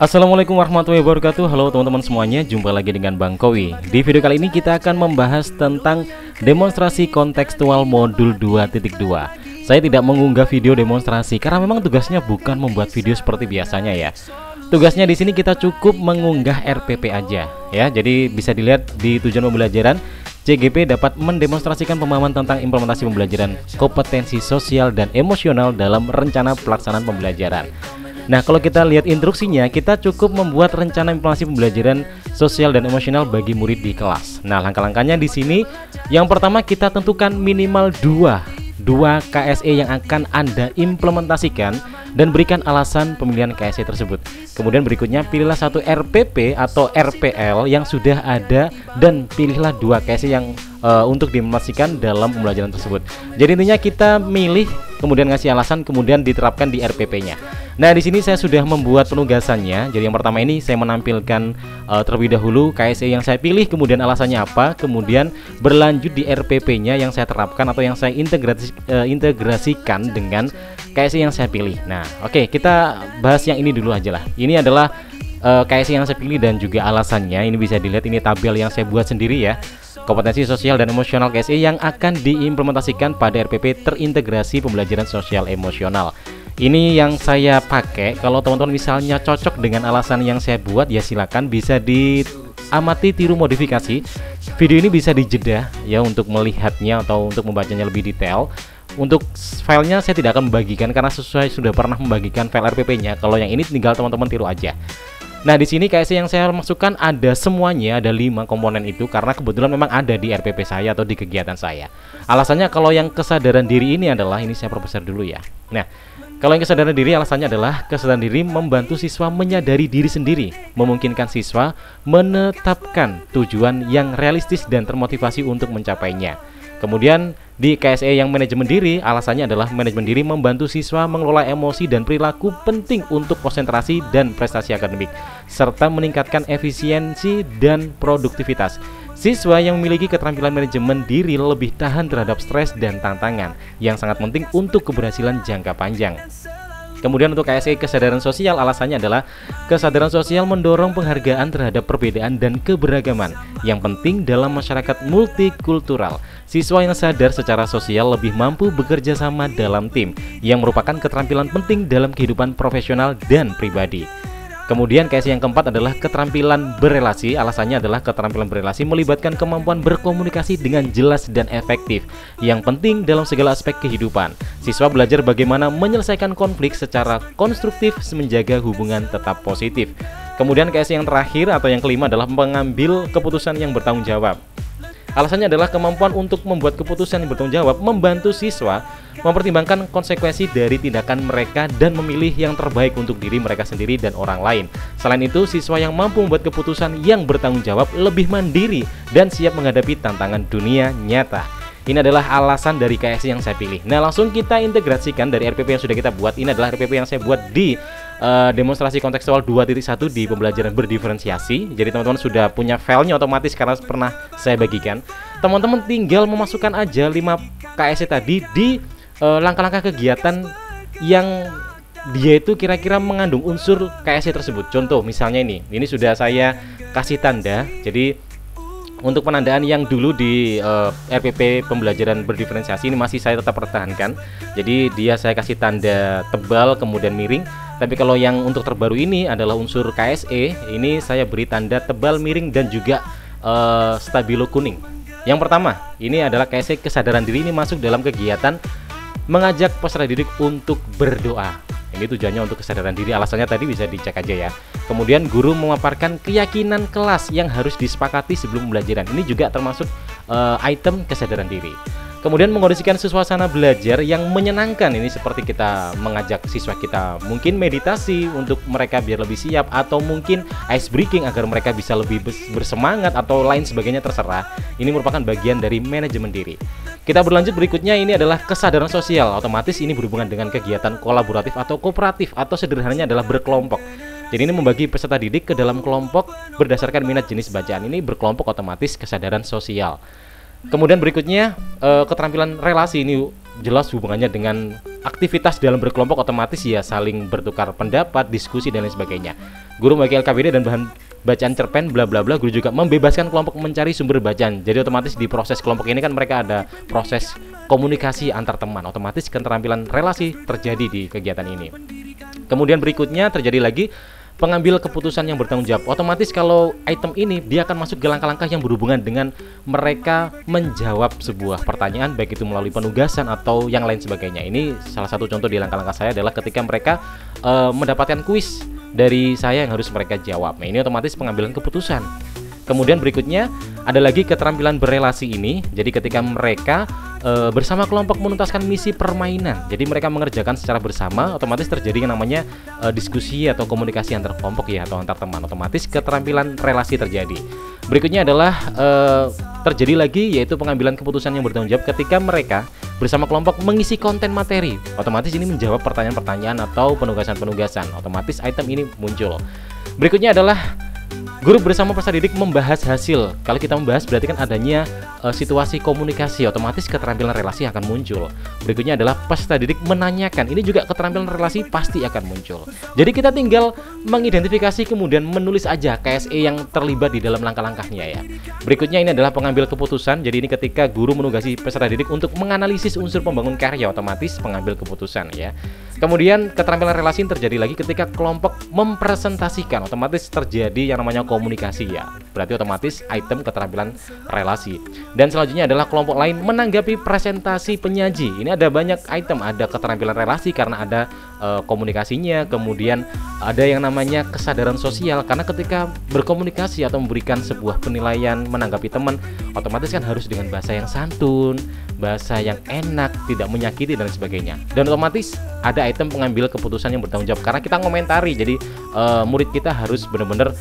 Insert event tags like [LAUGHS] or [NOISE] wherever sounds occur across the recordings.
Assalamualaikum warahmatullahi wabarakatuh Halo teman-teman semuanya Jumpa lagi dengan Bang Kowi Di video kali ini kita akan membahas tentang Demonstrasi kontekstual modul 2.2 Saya tidak mengunggah video demonstrasi Karena memang tugasnya bukan membuat video seperti biasanya ya Tugasnya di sini kita cukup mengunggah RPP aja ya. Jadi bisa dilihat di tujuan pembelajaran CGP dapat mendemonstrasikan pemahaman tentang implementasi pembelajaran kompetensi sosial dan emosional dalam rencana pelaksanaan pembelajaran. Nah, kalau kita lihat instruksinya, kita cukup membuat rencana implementasi pembelajaran sosial dan emosional bagi murid di kelas. Nah, langkah-langkahnya di sini yang pertama kita tentukan minimal dua dua KSE yang akan Anda implementasikan dan berikan alasan pemilihan KSE tersebut. Kemudian berikutnya pilihlah satu RPP atau RPL yang sudah ada dan pilihlah dua KSE yang uh, untuk diimplementasikan dalam pembelajaran tersebut. Jadi intinya kita milih kemudian ngasih alasan kemudian diterapkan di RPP-nya. Nah, di sini saya sudah membuat penugasannya. Jadi yang pertama ini saya menampilkan uh, terlebih dahulu KSE yang saya pilih, kemudian alasannya apa, kemudian berlanjut di RPP-nya yang saya terapkan atau yang saya integrasi, uh, integrasikan dengan KSE yang saya pilih. Nah, oke, okay, kita bahas yang ini dulu aja lah. Ini adalah uh, KSE yang saya pilih dan juga alasannya. Ini bisa dilihat ini tabel yang saya buat sendiri ya kompetensi sosial dan emosional KSE yang akan diimplementasikan pada RPP terintegrasi pembelajaran sosial emosional. Ini yang saya pakai. Kalau teman-teman misalnya cocok dengan alasan yang saya buat, ya silakan bisa diamati tiru modifikasi. Video ini bisa dijeda ya untuk melihatnya atau untuk membacanya lebih detail. Untuk filenya saya tidak akan membagikan karena sesuai sudah pernah membagikan file RPP-nya. Kalau yang ini tinggal teman-teman tiru aja. Nah, di sini KSC yang saya masukkan ada semuanya, ada lima komponen itu karena kebetulan memang ada di RPP saya atau di kegiatan saya. Alasannya kalau yang kesadaran diri ini adalah ini saya perbesar dulu ya. Nah, kalau yang kesadaran diri alasannya adalah kesadaran diri membantu siswa menyadari diri sendiri, memungkinkan siswa menetapkan tujuan yang realistis dan termotivasi untuk mencapainya. Kemudian di KSE yang manajemen diri, alasannya adalah manajemen diri membantu siswa mengelola emosi dan perilaku penting untuk konsentrasi dan prestasi akademik, serta meningkatkan efisiensi dan produktivitas. Siswa yang memiliki keterampilan manajemen diri lebih tahan terhadap stres dan tantangan, yang sangat penting untuk keberhasilan jangka panjang. Kemudian untuk KSE kesadaran sosial alasannya adalah kesadaran sosial mendorong penghargaan terhadap perbedaan dan keberagaman yang penting dalam masyarakat multikultural. Siswa yang sadar secara sosial lebih mampu bekerja sama dalam tim yang merupakan keterampilan penting dalam kehidupan profesional dan pribadi. Kemudian case yang keempat adalah keterampilan berelasi. Alasannya adalah keterampilan berelasi melibatkan kemampuan berkomunikasi dengan jelas dan efektif yang penting dalam segala aspek kehidupan. Siswa belajar bagaimana menyelesaikan konflik secara konstruktif menjaga hubungan tetap positif. Kemudian case yang terakhir atau yang kelima adalah mengambil keputusan yang bertanggung jawab. Alasannya adalah kemampuan untuk membuat keputusan yang bertanggung jawab membantu siswa mempertimbangkan konsekuensi dari tindakan mereka dan memilih yang terbaik untuk diri mereka sendiri dan orang lain. Selain itu, siswa yang mampu membuat keputusan yang bertanggung jawab lebih mandiri dan siap menghadapi tantangan dunia nyata. Ini adalah alasan dari KSI yang saya pilih. Nah, langsung kita integrasikan dari RPP yang sudah kita buat. Ini adalah RPP yang saya buat di uh, demonstrasi kontekstual 2.1 di pembelajaran berdiferensiasi. Jadi teman-teman sudah punya filenya otomatis karena pernah saya bagikan. Teman-teman tinggal memasukkan aja 5 KSC tadi di uh, langkah-langkah kegiatan yang dia itu kira-kira mengandung unsur KSC tersebut. Contoh misalnya ini, ini sudah saya kasih tanda. Jadi untuk penandaan yang dulu di uh, eh, RPP pembelajaran berdiferensiasi ini masih saya tetap pertahankan. Jadi dia saya kasih tanda tebal kemudian miring. Tapi kalau yang untuk terbaru ini adalah unsur KSE, ini saya beri tanda tebal miring dan juga uh, stabilo kuning. Yang pertama, ini adalah KSE kesadaran diri ini masuk dalam kegiatan mengajak peserta didik untuk berdoa. Ini tujuannya untuk kesadaran diri. Alasannya tadi bisa dicek aja ya. Kemudian guru memaparkan keyakinan kelas yang harus disepakati sebelum pembelajaran. Ini juga termasuk uh, item kesadaran diri. Kemudian mengondisikan suasana belajar yang menyenangkan ini seperti kita mengajak siswa kita mungkin meditasi untuk mereka biar lebih siap atau mungkin ice breaking agar mereka bisa lebih bersemangat atau lain sebagainya terserah. Ini merupakan bagian dari manajemen diri. Kita berlanjut berikutnya ini adalah kesadaran sosial. Otomatis ini berhubungan dengan kegiatan kolaboratif atau kooperatif atau sederhananya adalah berkelompok. Jadi ini membagi peserta didik ke dalam kelompok berdasarkan minat jenis bacaan ini berkelompok otomatis kesadaran sosial. Kemudian berikutnya uh, keterampilan relasi ini jelas hubungannya dengan aktivitas dalam berkelompok otomatis ya saling bertukar pendapat, diskusi dan lain sebagainya. Guru bagi LKBD dan bahan bacaan cerpen bla bla bla guru juga membebaskan kelompok mencari sumber bacaan. Jadi otomatis di proses kelompok ini kan mereka ada proses komunikasi antar teman. Otomatis keterampilan relasi terjadi di kegiatan ini. Kemudian berikutnya terjadi lagi pengambil keputusan yang bertanggung jawab. Otomatis kalau item ini dia akan masuk ke langkah-langkah yang berhubungan dengan mereka menjawab sebuah pertanyaan baik itu melalui penugasan atau yang lain sebagainya. Ini salah satu contoh di langkah-langkah saya adalah ketika mereka uh, mendapatkan kuis dari saya yang harus mereka jawab. Nah, ini otomatis pengambilan keputusan. Kemudian berikutnya ada lagi keterampilan berelasi ini. Jadi ketika mereka e, bersama kelompok menuntaskan misi permainan, jadi mereka mengerjakan secara bersama, otomatis terjadi yang namanya e, diskusi atau komunikasi antar kelompok ya atau antar teman. Otomatis keterampilan relasi terjadi. Berikutnya adalah e, terjadi lagi yaitu pengambilan keputusan yang bertanggung jawab ketika mereka bersama kelompok mengisi konten materi. Otomatis ini menjawab pertanyaan-pertanyaan atau penugasan-penugasan. Otomatis item ini muncul. Berikutnya adalah Guru bersama peserta didik membahas hasil. Kalau kita membahas berarti kan adanya uh, situasi komunikasi, otomatis keterampilan relasi akan muncul. Berikutnya adalah peserta didik menanyakan. Ini juga keterampilan relasi pasti akan muncul. Jadi kita tinggal mengidentifikasi kemudian menulis aja KSE yang terlibat di dalam langkah-langkahnya ya. Berikutnya ini adalah pengambil keputusan. Jadi ini ketika guru menugasi peserta didik untuk menganalisis unsur pembangun karya, otomatis pengambil keputusan ya. Kemudian keterampilan relasi terjadi lagi ketika kelompok mempresentasikan, otomatis terjadi yang namanya komunikasi ya. Berarti otomatis item keterampilan relasi. Dan selanjutnya adalah kelompok lain menanggapi presentasi penyaji. Ini ada banyak item, ada keterampilan relasi karena ada e, komunikasinya, kemudian ada yang namanya kesadaran sosial karena ketika berkomunikasi atau memberikan sebuah penilaian menanggapi teman, otomatis kan harus dengan bahasa yang santun, bahasa yang enak, tidak menyakiti dan sebagainya. Dan otomatis ada item pengambil keputusan yang bertanggung jawab karena kita ngomentari. Jadi uh, murid kita harus benar-benar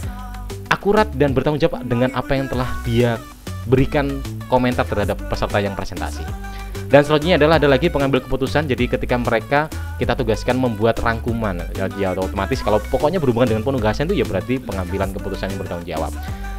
akurat dan bertanggung jawab dengan apa yang telah dia berikan komentar terhadap peserta yang presentasi. Dan selanjutnya adalah ada lagi pengambil keputusan. Jadi ketika mereka kita tugaskan membuat rangkuman, ya, ya otomatis kalau pokoknya berhubungan dengan penugasan itu ya berarti pengambilan keputusan yang bertanggung jawab.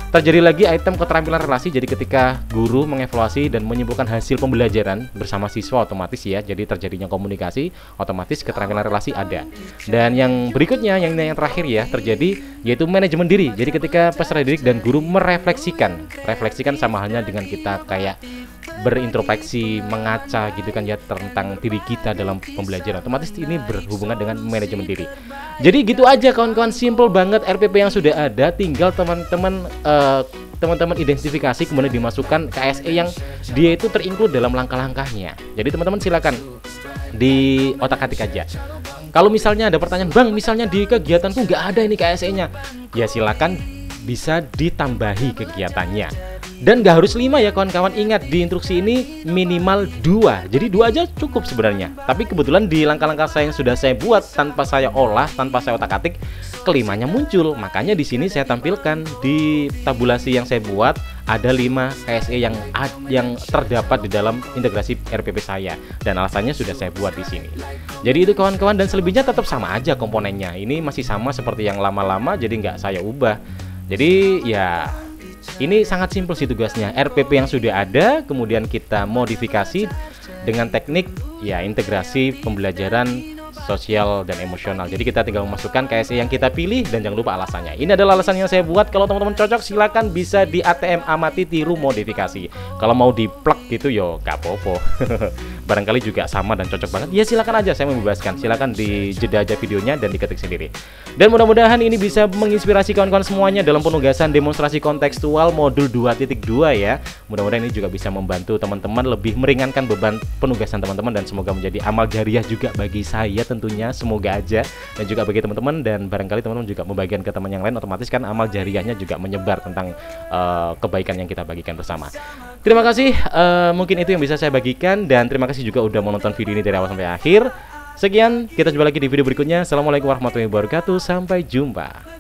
Terjadi lagi item keterampilan relasi jadi ketika guru mengevaluasi dan menyimpulkan hasil pembelajaran bersama siswa otomatis ya jadi terjadinya komunikasi otomatis keterampilan relasi ada. Dan yang berikutnya yang yang terakhir ya terjadi yaitu manajemen diri. Jadi ketika peserta didik dan guru merefleksikan refleksikan sama halnya dengan kita kayak berintrospeksi, mengaca gitu kan ya tentang diri kita dalam pembelajaran. Otomatis ini berhubungan dengan manajemen diri. Jadi gitu aja kawan-kawan, simple banget RPP yang sudah ada, tinggal teman-teman uh, teman-teman identifikasi kemudian dimasukkan KSE yang dia itu terinclude dalam langkah-langkahnya. Jadi teman-teman silakan di otak-atik aja. Kalau misalnya ada pertanyaan, Bang, misalnya di kegiatanku nggak ada ini KSE-nya, ya silakan bisa ditambahi kegiatannya dan gak harus lima ya kawan-kawan ingat di instruksi ini minimal dua jadi dua aja cukup sebenarnya tapi kebetulan di langkah-langkah saya yang sudah saya buat tanpa saya olah tanpa saya otak-atik kelimanya muncul makanya di sini saya tampilkan di tabulasi yang saya buat ada 5 KSE yang yang terdapat di dalam integrasi RPP saya dan alasannya sudah saya buat di sini. Jadi itu kawan-kawan dan selebihnya tetap sama aja komponennya. Ini masih sama seperti yang lama-lama jadi nggak saya ubah. Jadi ya ini sangat simpel sih tugasnya. RPP yang sudah ada, kemudian kita modifikasi dengan teknik ya integrasi pembelajaran sosial dan emosional. Jadi kita tinggal memasukkan KSE yang kita pilih dan jangan lupa alasannya. Ini adalah alasan yang saya buat. Kalau teman-teman cocok silakan bisa di ATM amati tiru modifikasi. Kalau mau di plug gitu yo gak. [LAUGHS] Barangkali juga sama dan cocok banget. Ya silakan aja saya membebaskan. Silakan di jeda aja videonya dan diketik sendiri. Dan mudah-mudahan ini bisa menginspirasi kawan-kawan semuanya dalam penugasan demonstrasi kontekstual modul 2.2 ya. Mudah-mudahan ini juga bisa membantu teman-teman lebih meringankan beban penugasan teman-teman dan semoga menjadi amal jariah juga bagi saya tentunya semoga aja dan juga bagi teman-teman dan barangkali teman-teman juga membagikan ke teman yang lain otomatis kan amal jariahnya juga menyebar tentang uh, kebaikan yang kita bagikan bersama. Terima kasih uh, mungkin itu yang bisa saya bagikan dan terima kasih juga udah menonton video ini dari awal sampai akhir. Sekian, kita jumpa lagi di video berikutnya. Assalamualaikum warahmatullahi wabarakatuh. Sampai jumpa.